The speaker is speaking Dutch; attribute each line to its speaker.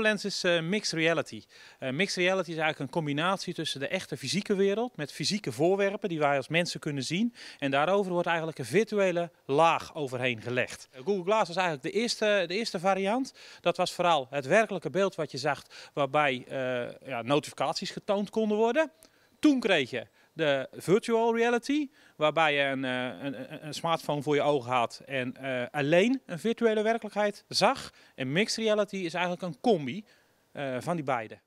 Speaker 1: HoloLens is uh, mixed reality. Uh, mixed reality is eigenlijk een combinatie tussen de echte fysieke wereld met fysieke voorwerpen die wij als mensen kunnen zien. En daarover wordt eigenlijk een virtuele laag overheen gelegd. Google Glass was eigenlijk de eerste, de eerste variant. Dat was vooral het werkelijke beeld wat je zag waarbij ja, notificaties getoond konden worden. Toen kreeg je de virtual reality, waarbij je een, een, een smartphone voor je ogen had en uh, alleen een virtuele werkelijkheid zag. En mixed reality is eigenlijk een combi uh, van die beide.